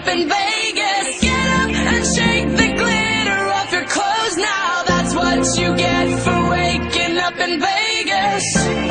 up in Vegas. Get up and shake the glitter off your clothes now. That's what you get for waking up in Vegas.